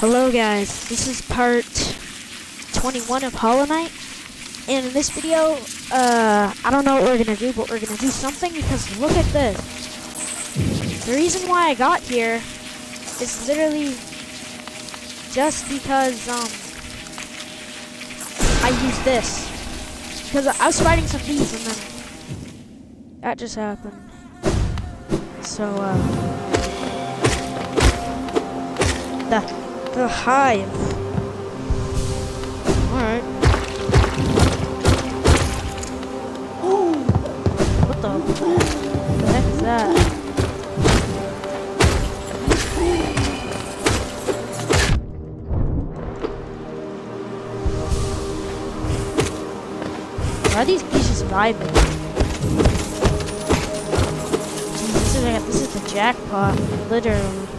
Hello guys, this is part 21 of Hollow Knight. And in this video, uh, I don't know what we're gonna do, but we're gonna do something because look at this. The reason why I got here is literally just because, um, I used this. Because I was fighting some bees and then that just happened. So, uh, the the hive. Alright. What the, the heck is that? Why are these just vibing? This is, this is the jackpot, literally.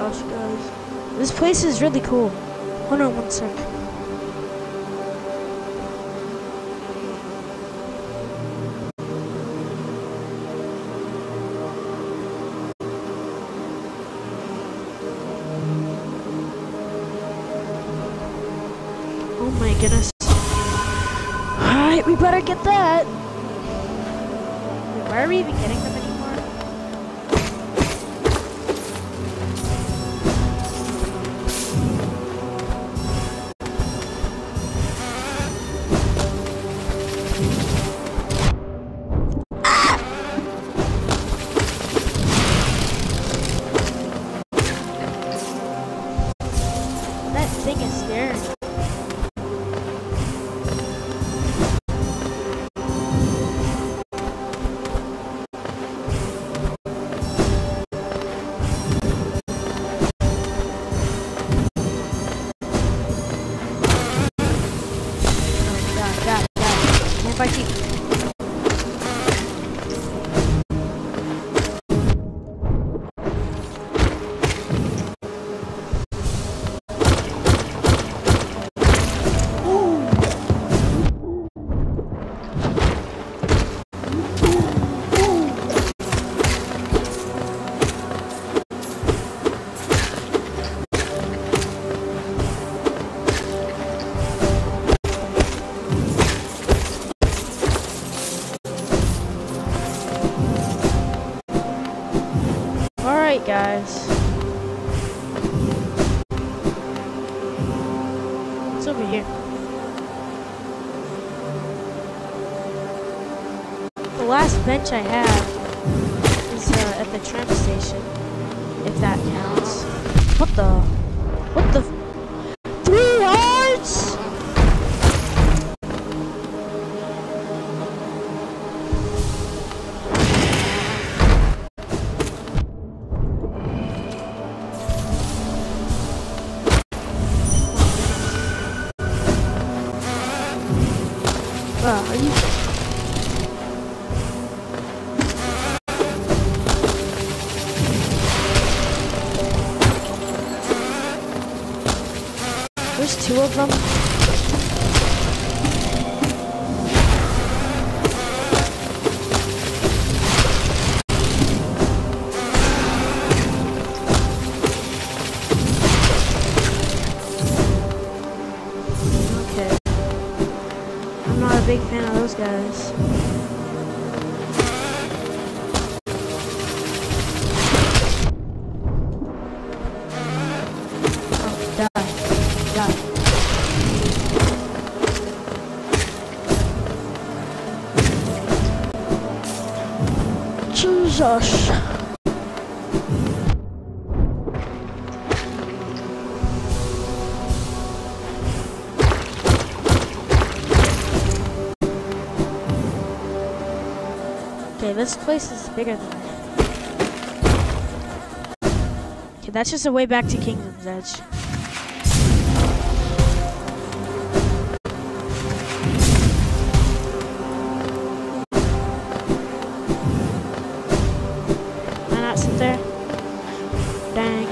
Gosh, guys. This place is really cool. Hold on one sec. Oh my goodness. Alright, we better get that. Why are we even getting them last bench I have is uh, at the tram station, if that counts. What the? What the? There's two of them. Okay, this place is bigger than that. Okay, that's just a way back to Kingdom's Edge. There? Dang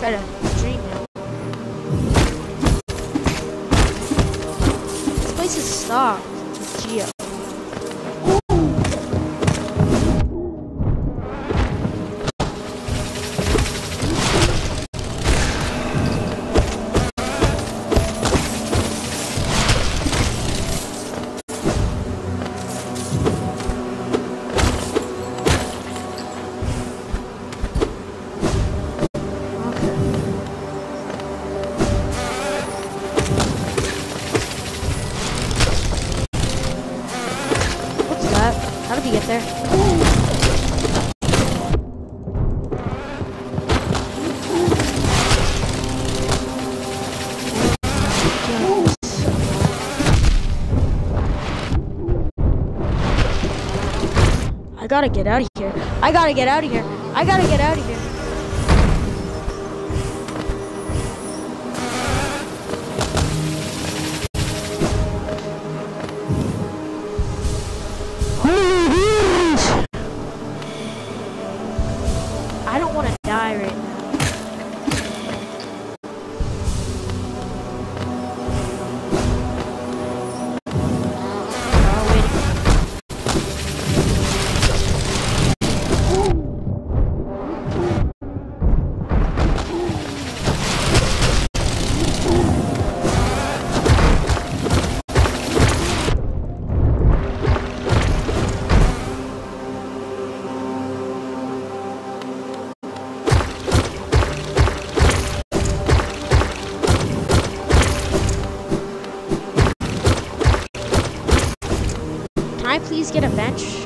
gonna try to dream now. This place is stocked How did he get there? I gotta get out of here. I gotta get out of here. I gotta get out of here. I don't want to die right now. I please get a bench?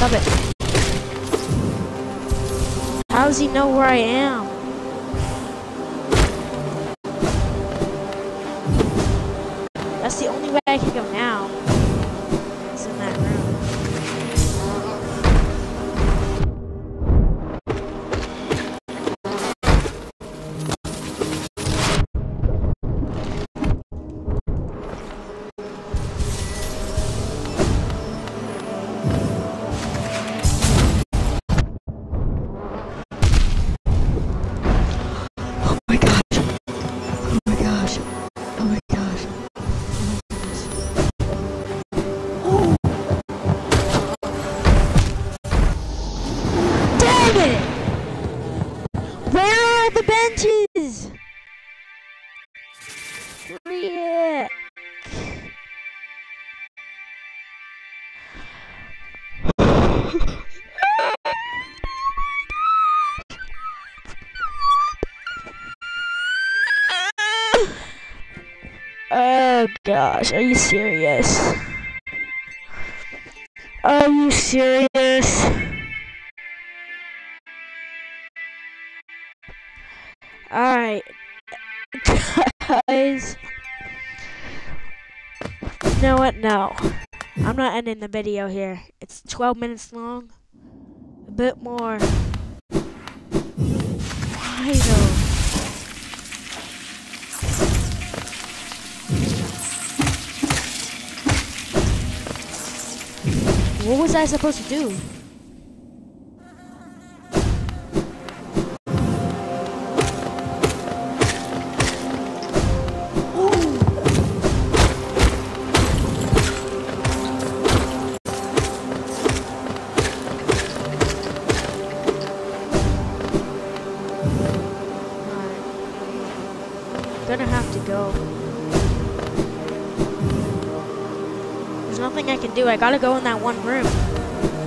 Stop it. How does he know where I am? The. Oh gosh, are you serious? Are you serious? Alright. Guys. You know what? No. I'm not ending the video here. It's 12 minutes long. A bit more. Though? What was I supposed to do? I gotta go in that one room.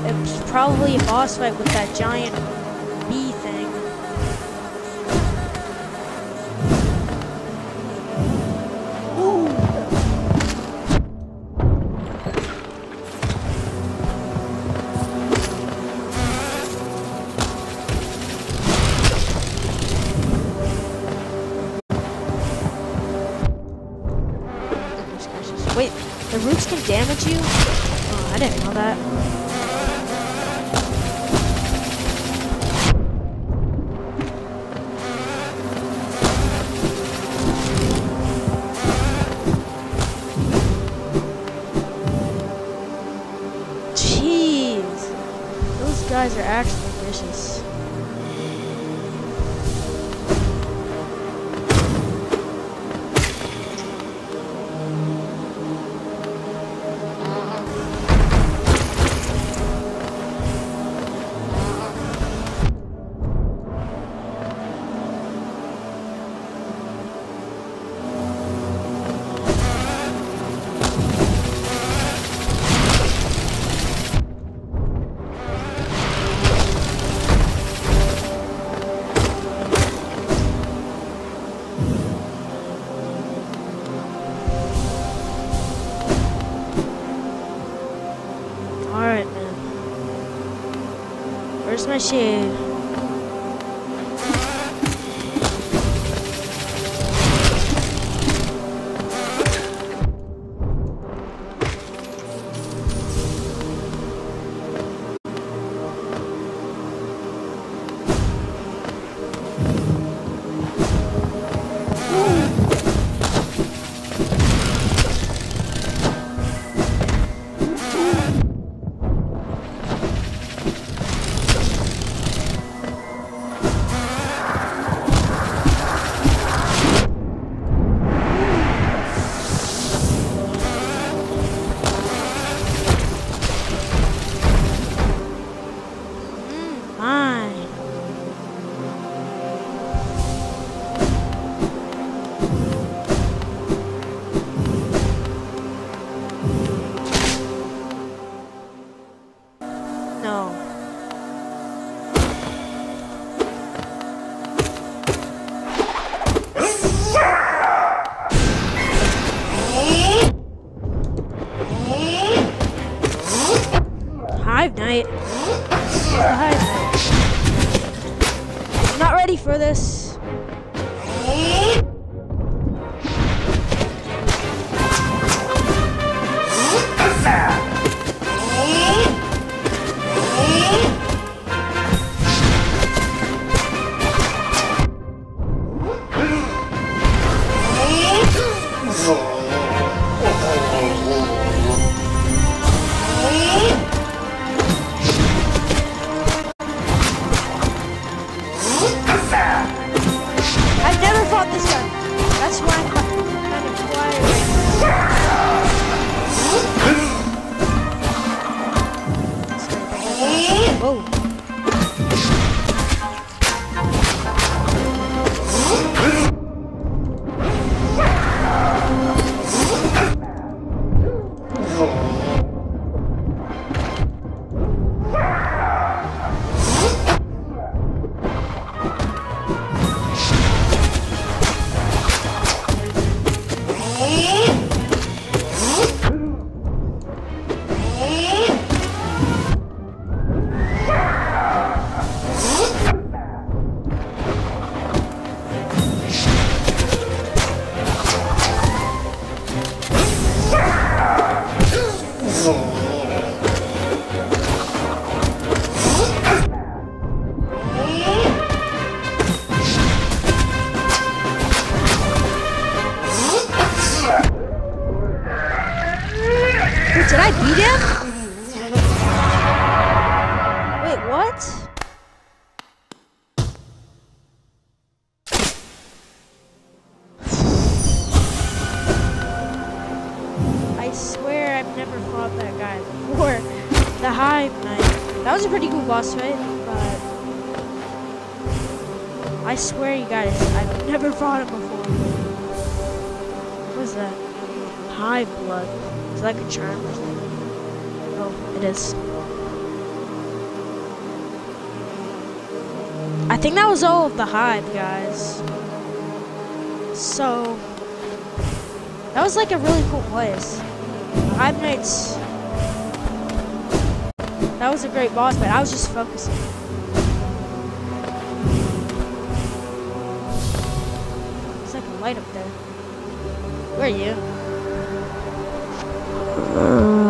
It's probably a boss fight with that giant bee thing. Wait, the roots can damage you? Guys are actually vicious. Where's my for this. Boss fight, but I swear you guys, I've never fought him before. What is that? Hiveblood. Is that like a charm or something? Oh, it is. I think that was all of the hive, guys. So, that was like a really cool place. Hive Knights. That was a great boss but I was just focusing. It's like a light up there. Where are you? Uh,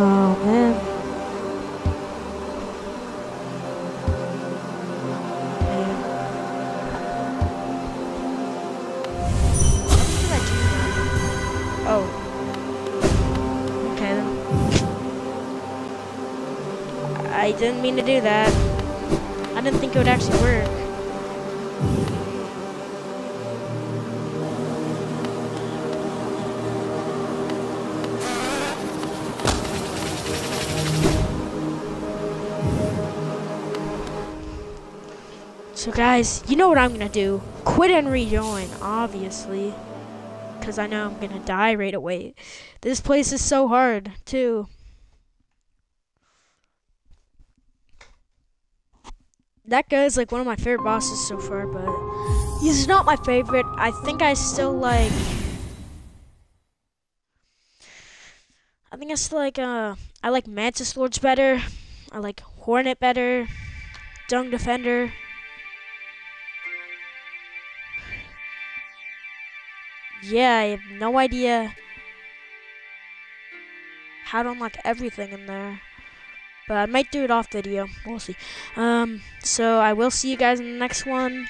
I didn't mean to do that. I didn't think it would actually work. So guys, you know what I'm gonna do. Quit and rejoin, obviously. Because I know I'm gonna die right away. This place is so hard, too. That guy's like one of my favorite bosses so far, but he's not my favorite. I think I still like. I think I still like, uh, I like Mantis Lords better. I like Hornet better. Dung Defender. Yeah, I have no idea how to unlock everything in there. But I might do it off video. We'll see. Um, so I will see you guys in the next one.